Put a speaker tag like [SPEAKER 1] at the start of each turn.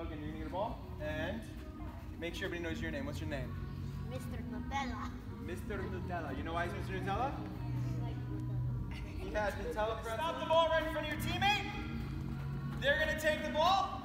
[SPEAKER 1] Logan, you're gonna get a ball. And make sure everybody knows your name. What's your name?
[SPEAKER 2] Mr. Nutella.
[SPEAKER 1] Mr. Nutella. You know why he's Mr. Nutella? He has Nutella.
[SPEAKER 3] Stop the ball right in front of your teammate. They're gonna take the ball.